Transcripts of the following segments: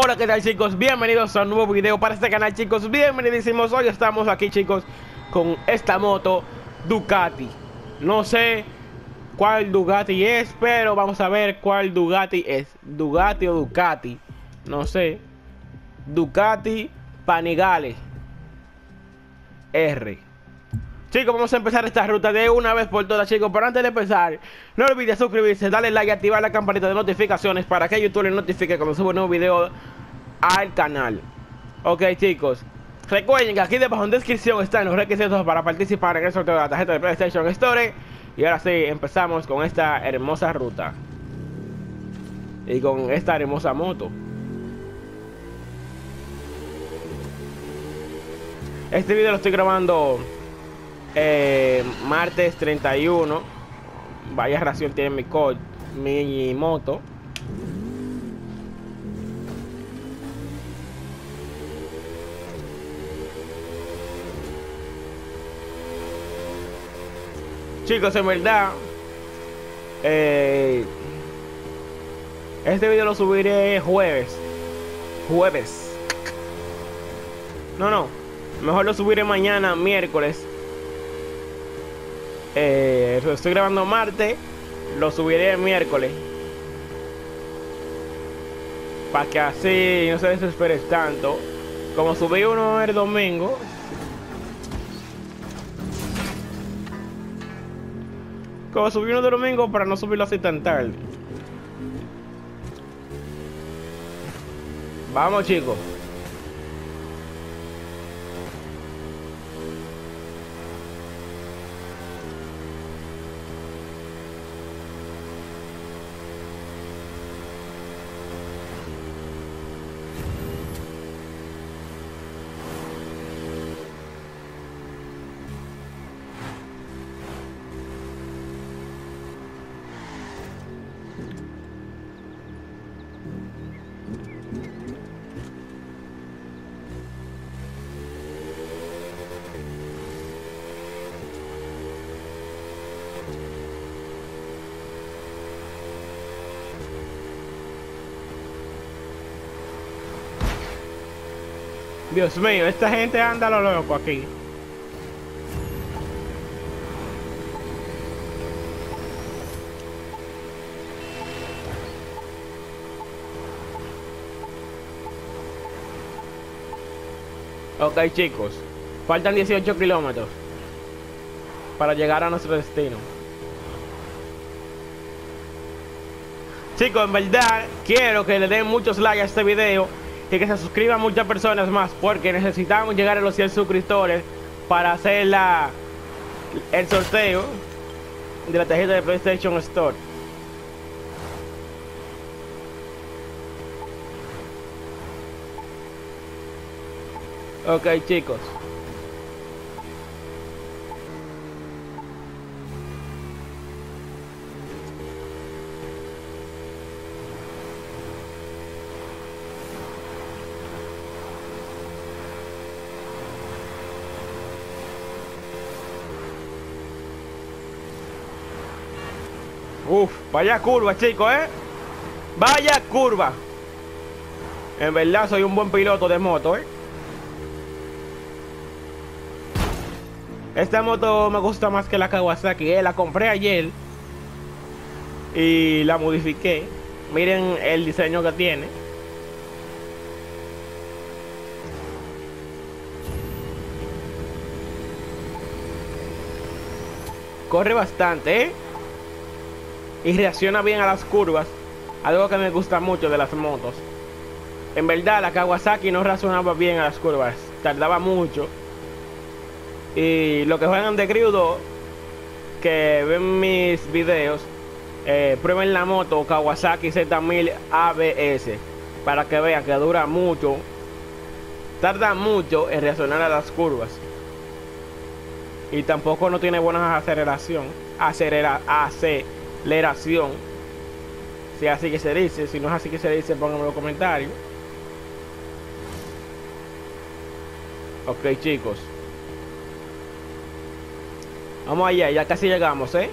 Hola, ¿qué tal chicos? Bienvenidos a un nuevo video para este canal chicos. Bienvenidísimos, hoy estamos aquí chicos Con esta moto Ducati. No sé cuál Ducati es Pero vamos a ver cuál Ducati es. Ducati o Ducati. No sé. Ducati Panigale R Chicos, vamos a empezar esta ruta de una vez por todas, chicos. Pero antes de empezar, no olvides suscribirse, darle like y activar la campanita de notificaciones para que YouTube les notifique cuando suba un nuevo video al canal. Ok, chicos. Recuerden que aquí debajo en descripción están los requisitos para participar en el sorteo de la tarjeta de PlayStation Store. Y ahora sí, empezamos con esta hermosa ruta. Y con esta hermosa moto. Este video lo estoy grabando eh, martes 31. Vaya ración tiene mi, mi moto. Chicos, en verdad, eh, este video lo subiré jueves. Jueves. No, no. Mejor lo subiré mañana, miércoles. Eh, estoy grabando martes. Lo subiré el miércoles. Para que así no se desesperes tanto. Como subí uno el domingo. Como subí uno de domingo para no subirlo así tan tarde. Vamos chicos. Dios mío, esta gente anda lo loco aquí. Ok chicos, faltan 18 kilómetros para llegar a nuestro destino. Chicos, en verdad quiero que le den muchos likes a este video y que se suscriban muchas personas más porque necesitamos llegar a los 100 suscriptores para hacer la, el sorteo de la tarjeta de PlayStation Store. Ok chicos. Uf, vaya curva, chicos, ¿eh? Vaya curva. En verdad soy un buen piloto de moto, ¿eh? Esta moto me gusta más que la Kawasaki, ¿eh? La compré ayer. Y la modifiqué. Miren el diseño que tiene. Corre bastante, ¿eh? Y reacciona bien a las curvas. Algo que me gusta mucho de las motos. En verdad, la Kawasaki no reaccionaba bien a las curvas. Tardaba mucho. Y lo que juegan de crudo, que ven mis videos, eh, prueben la moto Kawasaki Z1000 ABS. Para que vean que dura mucho. Tarda mucho en reaccionar a las curvas. Y tampoco no tiene buena aceleración. Acelera, aceleración aceleración. Si es así que se dice, si no es así que se dice, pónganme en los comentarios. Ok, chicos. Vamos allá, ya casi llegamos, ¿eh?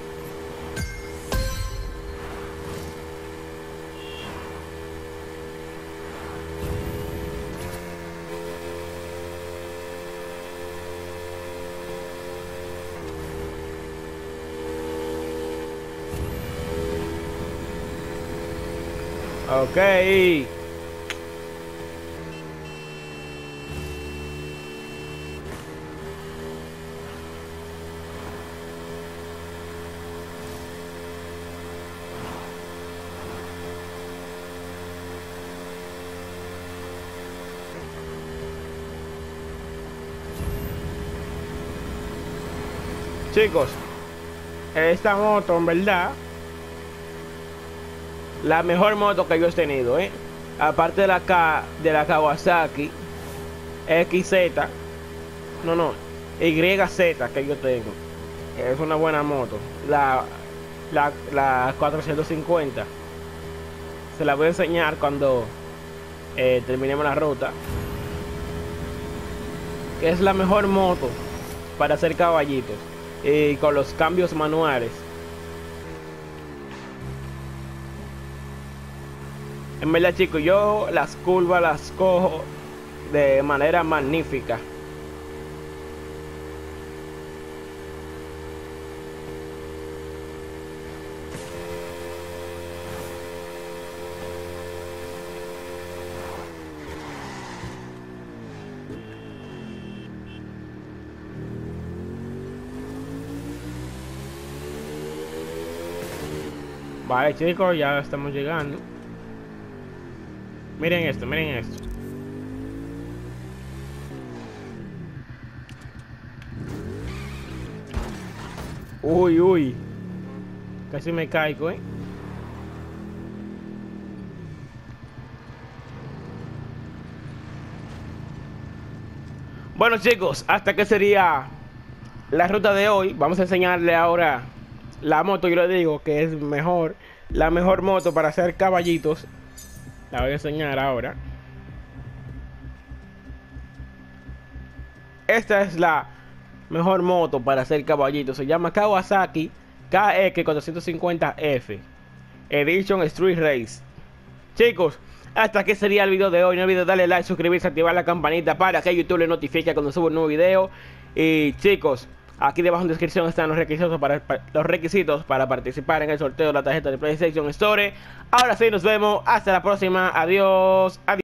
Ok. Chicos, esta moto en verdad la mejor moto que yo he tenido, ¿eh? Aparte de la K, de la Kawasaki XZ, no, no, YZ que yo tengo. Es una buena moto. La, la, la 450. Se la voy a enseñar cuando eh, terminemos la ruta. Que es la mejor moto para hacer caballitos. Y con los cambios manuales. En verdad, chicos, yo las curvas las cojo de manera magnífica. Vale, chicos, ya estamos llegando. Miren esto, miren esto. Uy, uy. Casi me caigo, ¿eh? Bueno chicos, hasta que sería la ruta de hoy. Vamos a enseñarle ahora la moto, yo le digo que es mejor, la mejor moto para hacer caballitos. La voy a enseñar ahora. Esta es la mejor moto para hacer caballitos. Se llama Kawasaki KX450F Edition Street Race. Chicos, hasta aquí sería el video de hoy. No olviden darle like, suscribirse, activar la campanita para que YouTube le notifique cuando suba un nuevo video. Y chicos, Aquí debajo en descripción están los requisitos para, los requisitos para participar en el sorteo de la tarjeta de PlayStation Store. Ahora sí, nos vemos. Hasta la próxima. Adiós. Adiós.